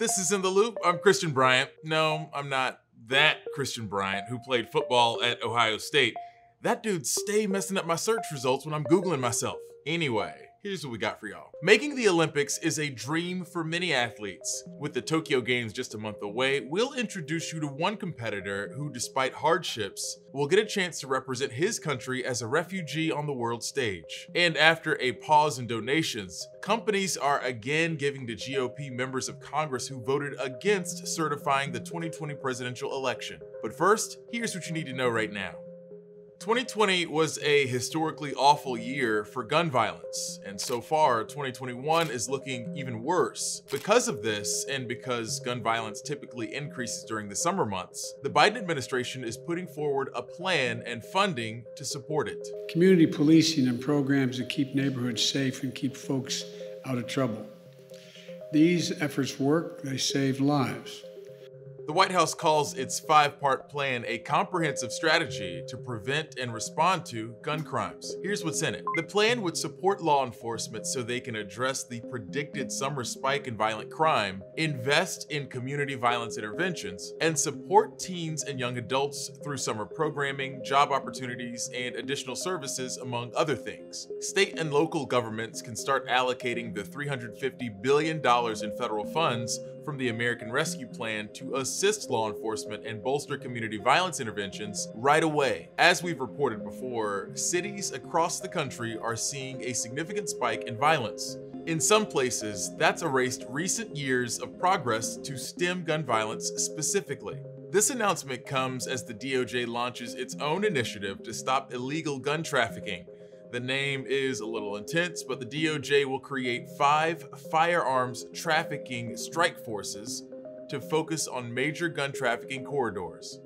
This is In the Loop. I'm Christian Bryant. No, I'm not that Christian Bryant who played football at Ohio State. That dude stay messing up my search results when I'm Googling myself. Anyway, here's what we got for y'all. Making the Olympics is a dream for many athletes. With the Tokyo Games just a month away, we'll introduce you to one competitor who, despite hardships, will get a chance to represent his country as a refugee on the world stage. And after a pause in donations, companies are again giving to GOP members of Congress who voted against certifying the 2020 presidential election. But first, here's what you need to know right now. 2020 was a historically awful year for gun violence, and so far 2021 is looking even worse. Because of this, and because gun violence typically increases during the summer months, the Biden administration is putting forward a plan and funding to support it. Community policing and programs that keep neighborhoods safe and keep folks out of trouble. These efforts work, they save lives. The White House calls its five part plan a comprehensive strategy to prevent and respond to gun crimes. Here's what's in it the plan would support law enforcement so they can address the predicted summer spike in violent crime, invest in community violence interventions, and support teens and young adults through summer programming, job opportunities, and additional services, among other things. State and local governments can start allocating the $350 billion in federal funds from the American Rescue Plan to assist law enforcement and bolster community violence interventions right away. As we've reported before, cities across the country are seeing a significant spike in violence. In some places, that's erased recent years of progress to stem gun violence specifically. This announcement comes as the DOJ launches its own initiative to stop illegal gun trafficking the name is a little intense, but the DOJ will create five firearms trafficking strike forces to focus on major gun trafficking corridors.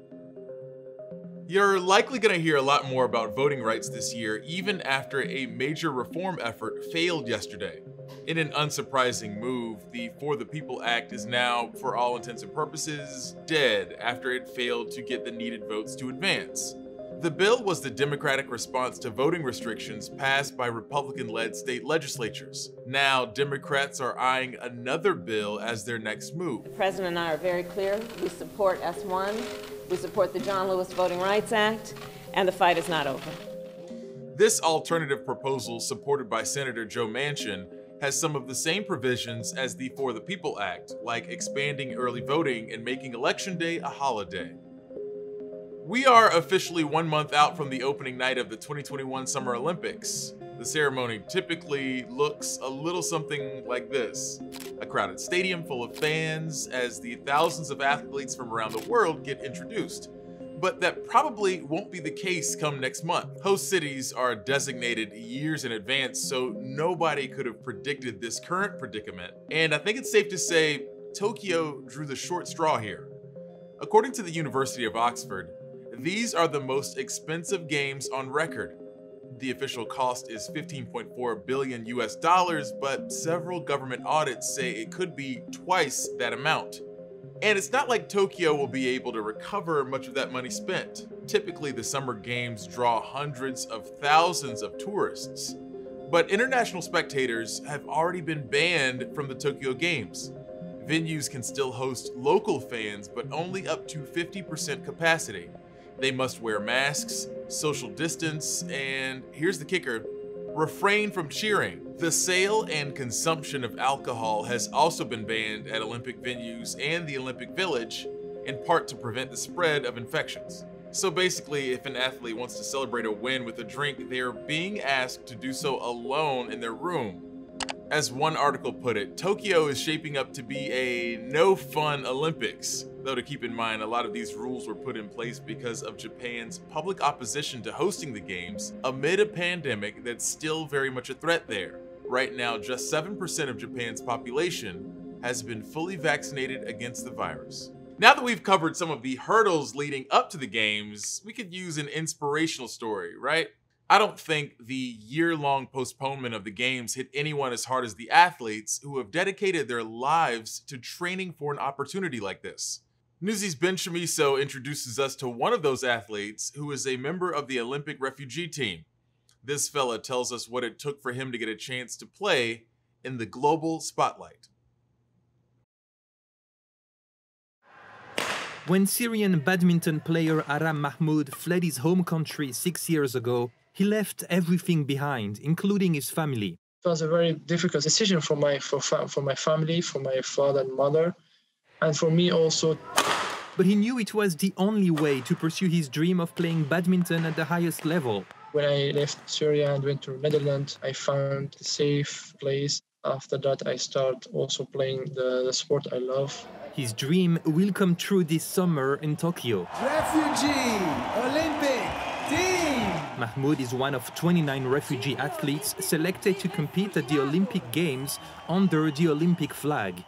You're likely going to hear a lot more about voting rights this year, even after a major reform effort failed yesterday. In an unsurprising move, the For the People Act is now, for all intents and purposes, dead after it failed to get the needed votes to advance. The bill was the Democratic response to voting restrictions passed by Republican led state legislatures. Now, Democrats are eyeing another bill as their next move. The President and I are very clear. We support S1, we support the John Lewis Voting Rights Act, and the fight is not over. This alternative proposal, supported by Senator Joe Manchin, has some of the same provisions as the For the People Act, like expanding early voting and making Election Day a holiday. We are officially one month out from the opening night of the 2021 Summer Olympics. The ceremony typically looks a little something like this. A crowded stadium full of fans as the thousands of athletes from around the world get introduced. But that probably won't be the case come next month. Host cities are designated years in advance, so nobody could have predicted this current predicament. And I think it's safe to say Tokyo drew the short straw here. According to the University of Oxford, these are the most expensive games on record. The official cost is 15.4 billion US dollars, but several government audits say it could be twice that amount. And it's not like Tokyo will be able to recover much of that money spent. Typically, the Summer Games draw hundreds of thousands of tourists. But international spectators have already been banned from the Tokyo Games. Venues can still host local fans, but only up to 50% capacity. They must wear masks, social distance, and here's the kicker refrain from cheering. The sale and consumption of alcohol has also been banned at Olympic venues and the Olympic Village, in part to prevent the spread of infections. So basically, if an athlete wants to celebrate a win with a drink, they are being asked to do so alone in their room. As one article put it, Tokyo is shaping up to be a no fun Olympics. Though to keep in mind, a lot of these rules were put in place because of Japan's public opposition to hosting the games amid a pandemic that's still very much a threat there. Right now, just 7% of Japan's population has been fully vaccinated against the virus. Now that we've covered some of the hurdles leading up to the games, we could use an inspirational story, right? I don't think the year long postponement of the games hit anyone as hard as the athletes who have dedicated their lives to training for an opportunity like this. Newsy's Ben Schamisso introduces us to one of those athletes who is a member of the Olympic refugee team. This fella tells us what it took for him to get a chance to play in the global spotlight. When Syrian badminton player Aram Mahmoud fled his home country six years ago, he left everything behind, including his family. It was a very difficult decision for my for, for my family, for my father and mother, and for me also. But he knew it was the only way to pursue his dream of playing badminton at the highest level. When I left Syria and went to the Netherlands, I found a safe place. After that, I start also playing the, the sport I love. His dream will come true this summer in Tokyo. Refugee Olympic team! Mahmoud is one of 29 refugee athletes selected to compete at the Olympic Games under the Olympic flag.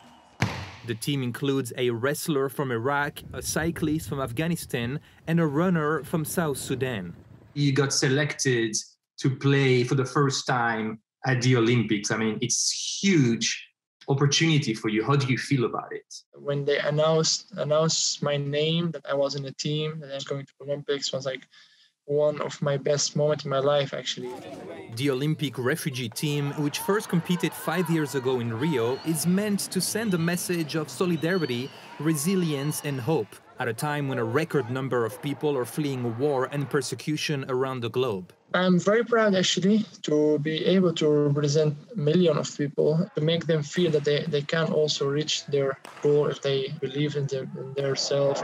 The team includes a wrestler from Iraq, a cyclist from Afghanistan, and a runner from South Sudan. He got selected to play for the first time at the Olympics. I mean, it's huge opportunity for you. How do you feel about it? When they announced announced my name that I was in the team that I was going to Olympics was like one of my best moments in my life actually. The Olympic refugee team, which first competed five years ago in Rio, is meant to send a message of solidarity, resilience, and hope at a time when a record number of people are fleeing war and persecution around the globe. I'm very proud actually to be able to represent a million of people, to make them feel that they, they can also reach their goal if they believe in, their, in their self.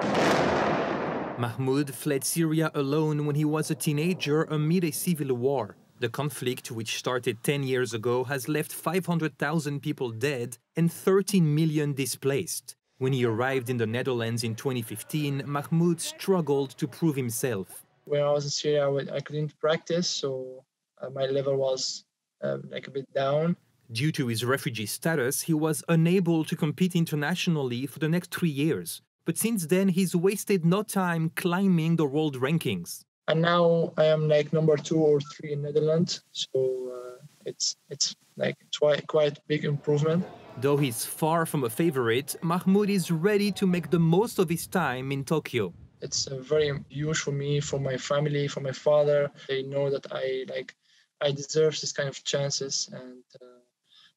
Mahmoud fled Syria alone when he was a teenager amid a civil war. The conflict, which started 10 years ago, has left 500,000 people dead and 13 million displaced. When he arrived in the Netherlands in 2015, Mahmoud struggled to prove himself. When I was in Syria, I couldn't practice, so uh, my level was uh, like a bit down. Due to his refugee status, he was unable to compete internationally for the next three years. But since then, he's wasted no time climbing the world rankings. And now I am like number two or three in Netherlands, so uh, it's it's like quite quite big improvement. Though he's far from a favorite, Mahmoud is ready to make the most of his time in Tokyo. It's uh, very huge for me, for my family, for my father. They know that I like I deserve this kind of chances, and uh,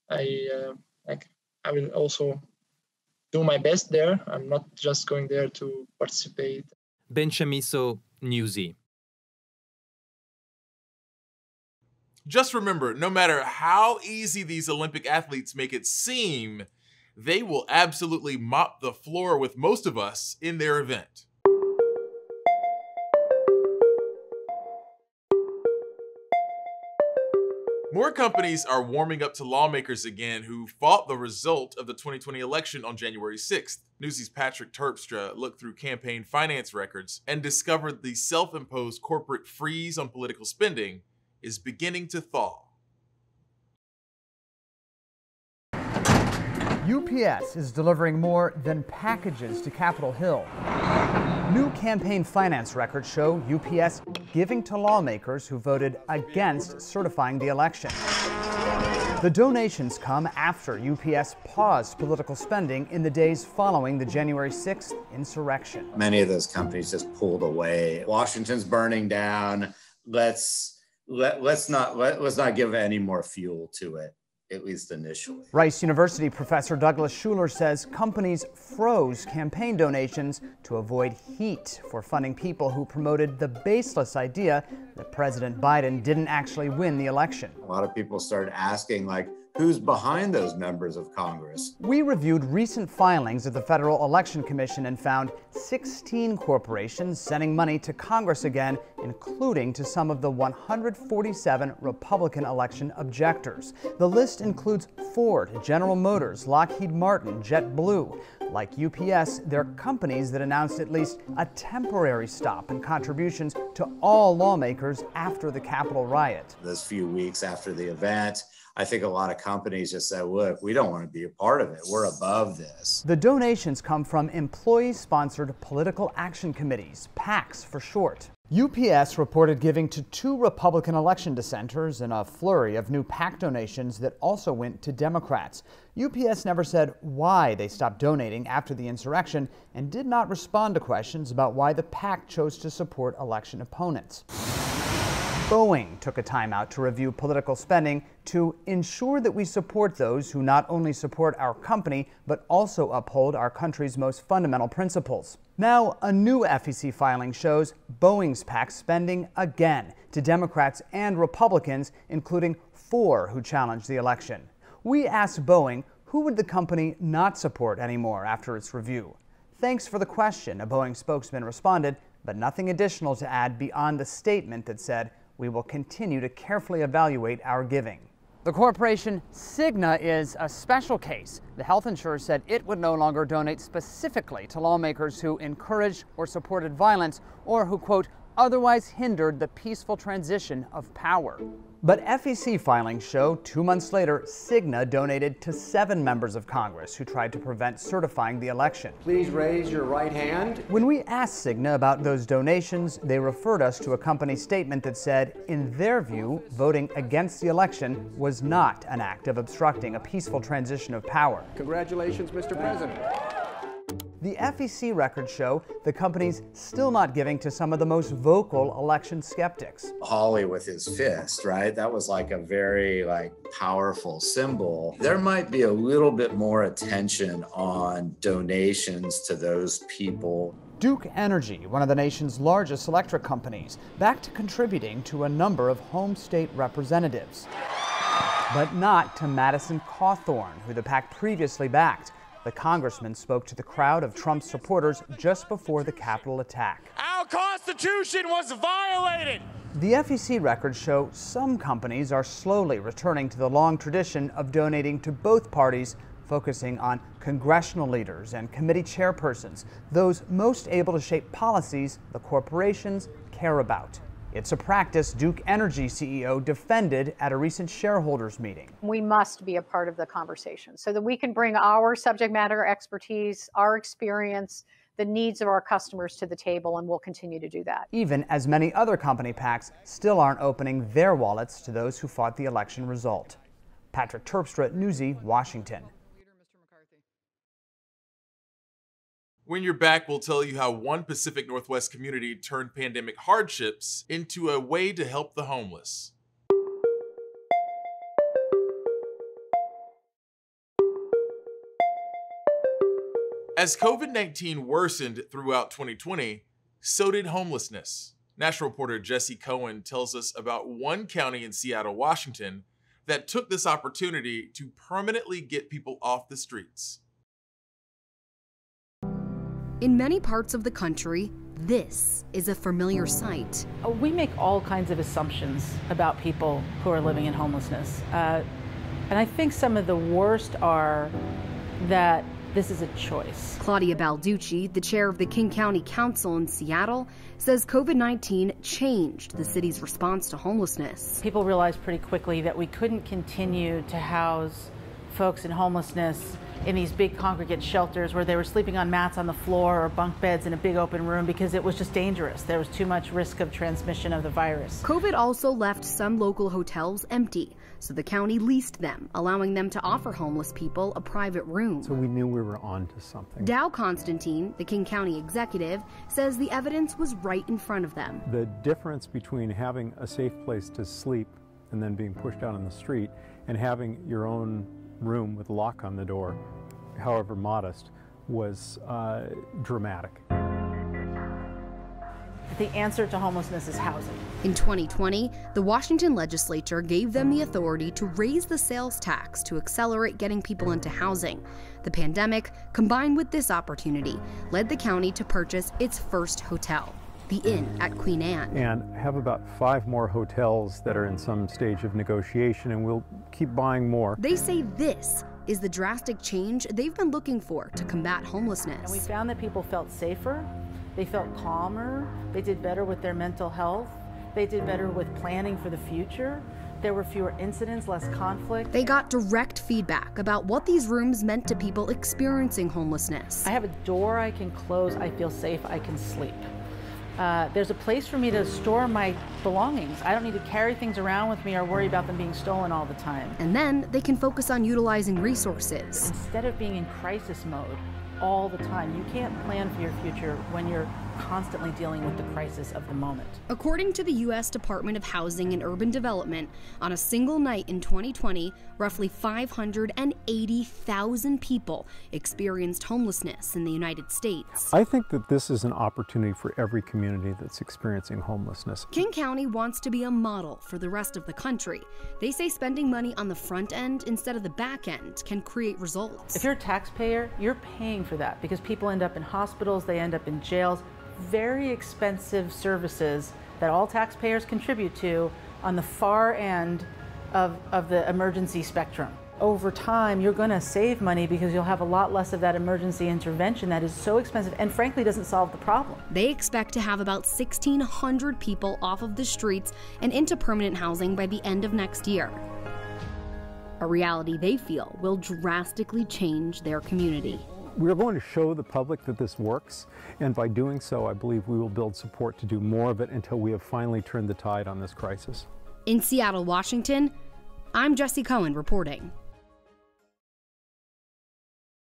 I uh, like I will also do my best there. I'm not just going there to participate. Ben Schamisso, Newsy. Just remember, no matter how easy these Olympic athletes make it seem, they will absolutely mop the floor with most of us in their event. More companies are warming up to lawmakers again who fought the result of the 2020 election on January 6th. Newsy's Patrick Terpstra looked through campaign finance records and discovered the self imposed corporate freeze on political spending is beginning to thaw. UPS is delivering more than packages to Capitol Hill. New campaign finance records show UPS giving to lawmakers who voted against certifying the election. The donations come after UPS paused political spending in the days following the January 6th insurrection. Many of those companies just pulled away. Washington's burning down. Let's let, let's not let, let's not give any more fuel to it at least initially. Rice University professor Douglas Schuler says companies froze campaign donations to avoid heat for funding people who promoted the baseless idea that President Biden didn't actually win the election. A lot of people started asking like who's behind those members of Congress. We reviewed recent filings of the Federal Election Commission and found 16 corporations sending money to Congress again, including to some of the 147 Republican election objectors. The list includes Ford, General Motors, Lockheed Martin, JetBlue. Like UPS, they're companies that announced at least a temporary stop in contributions to all lawmakers after the Capitol riot. Those few weeks after the event, I think a lot of companies just said, look, we don't want to be a part of it. We're above this. The donations come from employee sponsored political action committees, PACs for short. UPS reported giving to two Republican election dissenters in a flurry of new PAC donations that also went to Democrats. UPS never said why they stopped donating after the insurrection and did not respond to questions about why the PAC chose to support election opponents. Boeing took a time out to review political spending to ensure that we support those who not only support our company, but also uphold our country's most fundamental principles. Now, a new FEC filing shows Boeing's packed spending again to Democrats and Republicans, including four who challenged the election. We asked Boeing who would the company not support anymore after its review. Thanks for the question, a Boeing spokesman responded, but nothing additional to add beyond the statement that said, we will continue to carefully evaluate our giving. The corporation Cigna is a special case. The health insurer said it would no longer donate specifically to lawmakers who encouraged or supported violence or who, quote, otherwise hindered the peaceful transition of power. But FEC filings show two months later, Cigna donated to seven members of Congress who tried to prevent certifying the election. Please raise your right hand. When we asked Cigna about those donations, they referred us to a company statement that said, in their view, voting against the election was not an act of obstructing a peaceful transition of power. Congratulations, Mr. President. The FEC records show the company's still not giving to some of the most vocal election skeptics. Hawley with his fist, right? That was like a very like powerful symbol. There might be a little bit more attention on donations to those people. Duke Energy, one of the nation's largest electric companies, back to contributing to a number of home state representatives. But not to Madison Cawthorn, who the PAC previously backed. The congressman spoke to the crowd of Trump's supporters just before the Capitol attack. Our Constitution was violated! The FEC records show some companies are slowly returning to the long tradition of donating to both parties, focusing on congressional leaders and committee chairpersons, those most able to shape policies the corporations care about. It's a practice Duke Energy CEO defended at a recent shareholders meeting. We must be a part of the conversation so that we can bring our subject matter expertise, our experience, the needs of our customers to the table, and we'll continue to do that. Even as many other company PACs still aren't opening their wallets to those who fought the election result. Patrick Terpstra, Newsy, Washington. When you're back, we'll tell you how one Pacific Northwest community turned pandemic hardships into a way to help the homeless. As COVID 19 worsened throughout 2020, so did homelessness. National reporter Jesse Cohen tells us about one county in Seattle, Washington that took this opportunity to permanently get people off the streets. In many parts of the country, this is a familiar sight. Uh, we make all kinds of assumptions about people who are living in homelessness. Uh, and I think some of the worst are that this is a choice. Claudia Balducci, the chair of the King County Council in Seattle, says COVID 19 changed the city's response to homelessness. People realized pretty quickly that we couldn't continue to house folks in homelessness in these big congregate shelters where they were sleeping on mats on the floor or bunk beds in a big open room because it was just dangerous. There was too much risk of transmission of the virus. COVID also left some local hotels empty, so the county leased them, allowing them to offer homeless people a private room. So we knew we were on to something. Dow Constantine, the King County executive, says the evidence was right in front of them. The difference between having a safe place to sleep and then being pushed out on the street and having your own room with a lock on the door, however modest, was uh, dramatic. The answer to homelessness is housing. In 2020, the Washington legislature gave them the authority to raise the sales tax to accelerate getting people into housing. The pandemic, combined with this opportunity, led the county to purchase its first hotel the Inn at Queen Anne. And have about five more hotels that are in some stage of negotiation, and we'll keep buying more. They say this is the drastic change they've been looking for to combat homelessness. And we found that people felt safer, they felt calmer, they did better with their mental health, they did better with planning for the future. There were fewer incidents, less conflict. They got direct feedback about what these rooms meant to people experiencing homelessness. I have a door I can close, I feel safe, I can sleep. Uh, there's a place for me to store my belongings. I don't need to carry things around with me or worry about them being stolen all the time. And then they can focus on utilizing resources. Instead of being in crisis mode all the time, you can't plan for your future when you're constantly dealing with the crisis of the moment. According to the U.S. Department of Housing and Urban Development, on a single night in 2020, roughly 580,000 people experienced homelessness in the United States. I think that this is an opportunity for every community that's experiencing homelessness. King County wants to be a model for the rest of the country. They say spending money on the front end instead of the back end can create results. If you're a taxpayer, you're paying for that because people end up in hospitals, they end up in jails, very expensive services that all taxpayers contribute to on the far end of, of the emergency spectrum. Over time, you're going to save money because you'll have a lot less of that emergency intervention that is so expensive and frankly doesn't solve the problem. They expect to have about 1,600 people off of the streets and into permanent housing by the end of next year. A reality they feel will drastically change their community. We're going to show the public that this works, and by doing so, I believe we will build support to do more of it until we have finally turned the tide on this crisis. In Seattle, Washington, I'm Jesse Cohen reporting.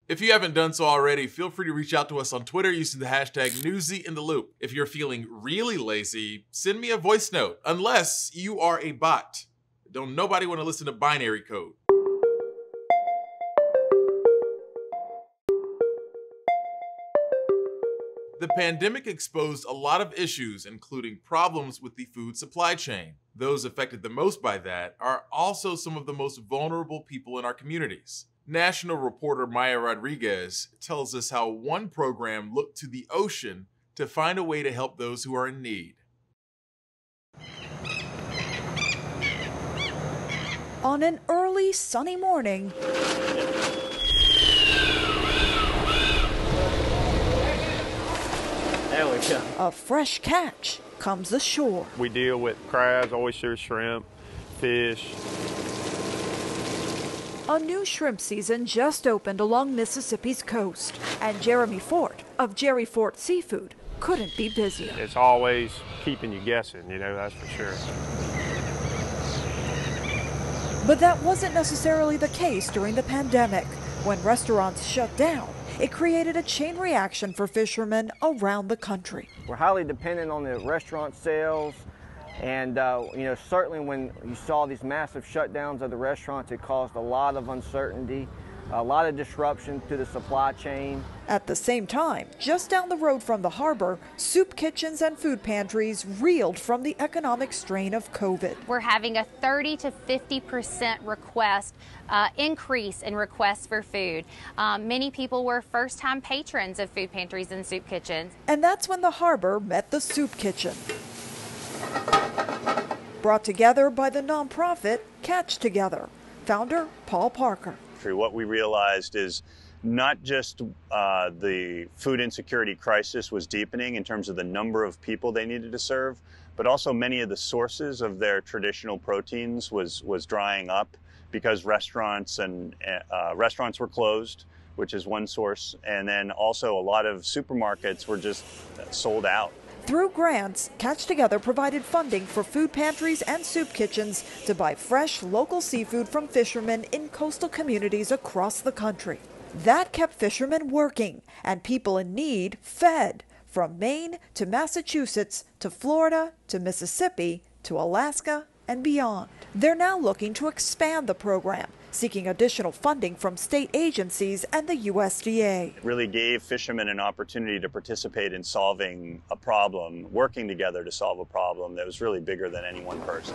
If you haven't done so already, feel free to reach out to us on Twitter using the hashtag Newsy in the Loop. If you're feeling really lazy, send me a voice note, unless you are a bot. Don't nobody want to listen to binary code. The pandemic exposed a lot of issues, including problems with the food supply chain. Those affected the most by that are also some of the most vulnerable people in our communities. National reporter Maya Rodriguez tells us how one program looked to the ocean to find a way to help those who are in need. On an early sunny morning, There a fresh catch comes ashore. We deal with crabs, oysters, shrimp, fish. A new shrimp season just opened along Mississippi's coast, and Jeremy Fort of Jerry Fort Seafood couldn't be busier. It's always keeping you guessing, you know, that's for sure. But that wasn't necessarily the case during the pandemic. When restaurants shut down, it created a chain reaction for fishermen around the country. We're highly dependent on the restaurant sales. And, uh, you know, certainly when you saw these massive shutdowns of the restaurants, it caused a lot of uncertainty, a lot of disruption to the supply chain. At the same time, just down the road from the harbor, soup kitchens and food pantries reeled from the economic strain of COVID. We're having a 30 to 50 percent request uh, increase in requests for food. Um, many people were first-time patrons of food pantries and soup kitchens. And that's when the harbor met the soup kitchen. Brought together by the nonprofit Catch Together, founder Paul Parker. What we realized is not just uh, the food insecurity crisis was deepening in terms of the number of people they needed to serve, but also many of the sources of their traditional proteins was was drying up because restaurants and uh, restaurants were closed, which is one source, and then also a lot of supermarkets were just sold out. Through grants, Catch Together provided funding for food pantries and soup kitchens to buy fresh local seafood from fishermen in coastal communities across the country. That kept fishermen working and people in need fed from Maine to Massachusetts to Florida to Mississippi to Alaska and beyond. They're now looking to expand the program, seeking additional funding from state agencies and the USDA. It really gave fishermen an opportunity to participate in solving a problem, working together to solve a problem that was really bigger than any one person.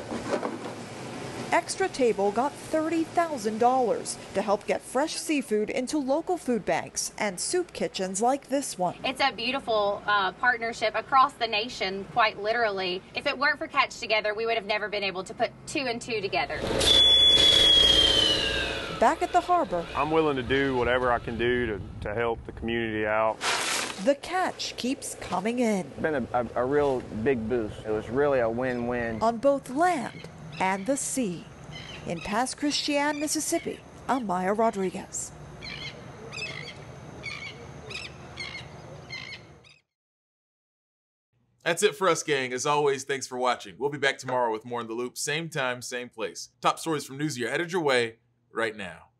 Extra Table got $30,000 to help get fresh seafood into local food banks and soup kitchens like this one. It's a beautiful uh, partnership across the nation, quite literally. If it weren't for Catch Together, we would have never been able to put two and two together. Back at the harbor, I'm willing to do whatever I can do to, to help the community out. the catch keeps coming in It's been a, a, a real big boost. It was really a win-win. on both land and the sea. In Pass Christian, Mississippi, I'm Maya Rodriguez. That's it for us, gang. As always, thanks for watching. We'll be back tomorrow with more in the loop, same time, same place. Top stories from Newsy are headed your way right now.